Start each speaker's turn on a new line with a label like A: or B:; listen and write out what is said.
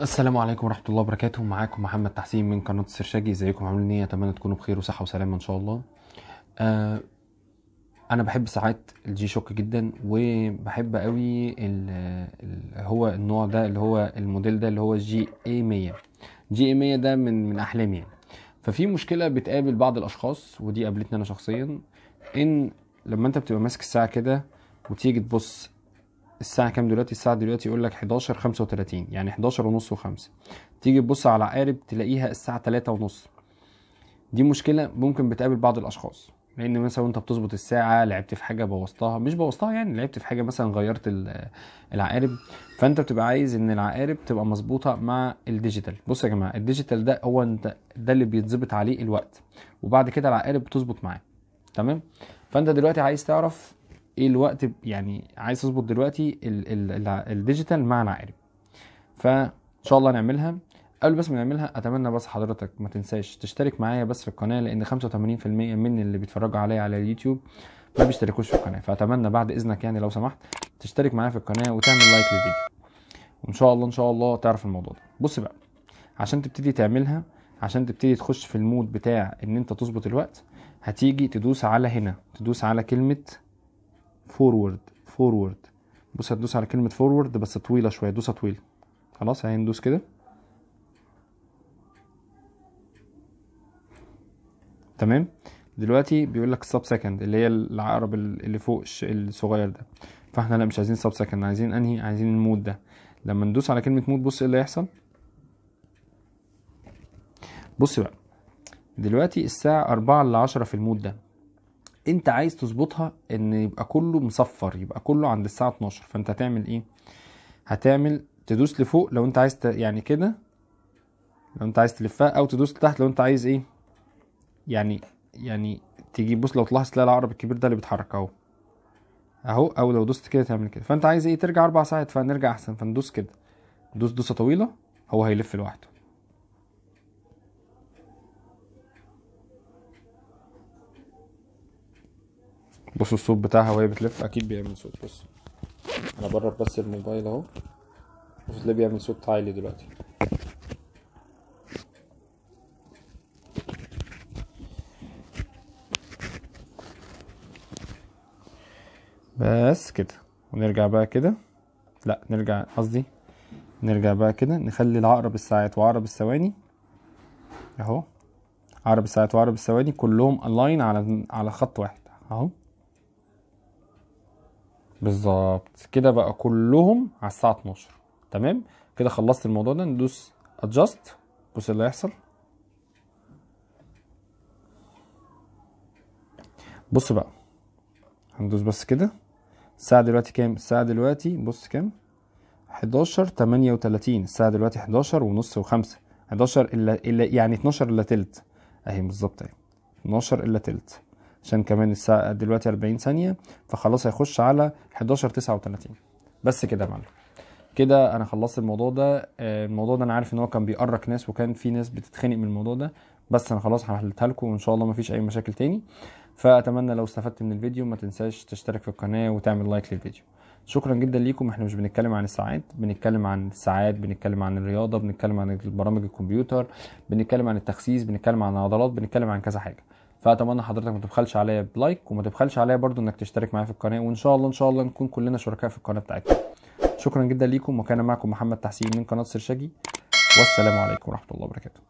A: السلام عليكم ورحمة الله وبركاته. معاكم محمد تحسين من قناة السرشاجي. ازيكم؟ عاملين إيه؟ اتمنى تكونوا بخير وصحة وسلامة ان شاء الله. آه أنا بحب ساعات الجي شوك جدا وبحب قوي ال ال هو النوع ده اللي هو الموديل ده اللي هو جي اي 100 جي اي 100 ده من من احلامي يعني. ففي مشكلة بتقابل بعض الأشخاص ودي قابلتني أنا شخصيا إن لما أنت بتبقى ماسك الساعة كده وتيجي تبص الساعة كام دلوقتي؟ الساعة دلوقتي يقول لك 11 35 يعني 11 ونص وخمسة. تيجي تبص على عقارب تلاقيها الساعة 3 ونص. دي مشكلة ممكن بتقابل بعض الأشخاص لأن مثلا وأنت بتظبط الساعة لعبت في حاجة بوظتها. مش بوظتها يعني لعبت في حاجة مثلا غيرت ال- العقارب. فأنت بتبقى عايز إن العقارب تبقى مظبوطة مع الديجيتال. بص يا جماعة الديجيتال ده هو أنت ده اللي بيتظبط عليه الوقت. وبعد كده العقارب بتظبط معاه. تمام؟ فأنت دلوقتي عايز تعرف إيه الوقت يعني عايز تظبط دلوقتي ال ال ال الديجيتال مع العقارب فان شاء الله نعملها. قبل بس ما نعملها أتمنى بس حضرتك ما تنساش تشترك معايا بس في القناة لأن 85% من اللي بيتفرجوا عليا على اليوتيوب ما بيشتركوش في القناة. فأتمنى بعد إذنك يعني لو سمحت تشترك معايا في القناة وتعمل لايك للفيديو. وإن شاء الله إن شاء الله تعرف الموضوع ده. بص بقى عشان تبتدي تعملها عشان تبتدي تخش في المود بتاع إن أنت تظبط الوقت هتيجي تدوس على هنا. تدوس على كلمة forward forward بص هتدوس على كلمة forward بس طويلة شوية. دوسة طويلة. خلاص يعني ندوس كده. تمام؟ دلوقتي بيقول لك sub second اللي هي العقرب اللي فوق الصغير ده. فاحنا لا مش عايزين sub second عايزين انهي؟ عايزين المود ده. لما ندوس على كلمة مود بص إيه اللي هيحصل. بص بقى. دلوقتي الساعة أربعة إلا عشرة في المود ده. انت عايز تظبطها ان يبقى كله مصفر يبقى كله عند الساعة 12 فانت هتعمل إيه؟ هتعمل تدوس لفوق لو انت عايز ت... يعني كده لو انت عايز تلفها أو تدوس لتحت لو انت عايز إيه؟ يعني يعني تيجي بص لو تلاحظ تلاقي العقرب الكبير ده اللي بيتحرك اهو. اهو أو لو دوست كده تعمل كده. فانت عايز إيه؟ ترجع أربع ساعات فنرجع احسن فندوس كده. دوس دوسة طويلة هو هيلف لوحده. بص الصوت بتاعها وهي بتلف. أكيد بيعمل صوت بص. أنا برب بس الموبايل أهو. بص اللي بيعمل صوت عالي دلوقتي. بس كده. ونرجع بقى كده. لا نرجع قصدي نرجع بقى كده. نخلي العقرب الساعات وعقرب الثواني. أهو. عقرب الساعات وعقرب الثواني كلهم align على على خط واحد. أهو. بالظبط. كده بقى كلهم على الساعة 12 تمام؟ كده خلصت الموضوع ده. ندوس adjust بص اللي هيحصل. بص بقى. هندوس بس كده. الساعة دلوقتي كام؟ الساعة دلوقتي بص كام؟ 11 38 الساعة دلوقتي 11 ونص وخمسة. 11 الا الا يعني 12 إلا تلت. أهي بالظبط أهي. 12 إلا تلت. عشان كمان الساعة دلوقتي 40 ثانية فخلاص هيخش على 11 39 بس كده يا معلم. كده أنا خلصت الموضوع ده. آه، الموضوع ده أنا عارف إن هو كان بيأرق ناس وكان في ناس بتتخنق من الموضوع ده. بس أنا خلاص حلتها لكم وإن شاء الله مفيش أي مشاكل تاني. فأتمنى لو استفدت من الفيديو ما تنساش تشترك في القناة وتعمل لايك للفيديو. شكرا جدا ليكم. إحنا مش بنتكلم عن الساعات بنتكلم عن الساعات بنتكلم عن الرياضة بنتكلم عن برامج الكمبيوتر بنتكلم عن التخسيس بنتكلم عن العضلات بنتكلم عن كذا حاجة. فأتمنى حضرتك ما تبخلش عليا بلايك وما تبخلش عليا برضو إنك تشترك معايا في القناة وإن شاء الله إن شاء الله نكون كلنا شركاء في القناة بتاعتنا. شكرا جدا ليكم وكان معكم محمد تحسين من قناة سرشاجي والسلام عليكم ورحمة الله وبركاته.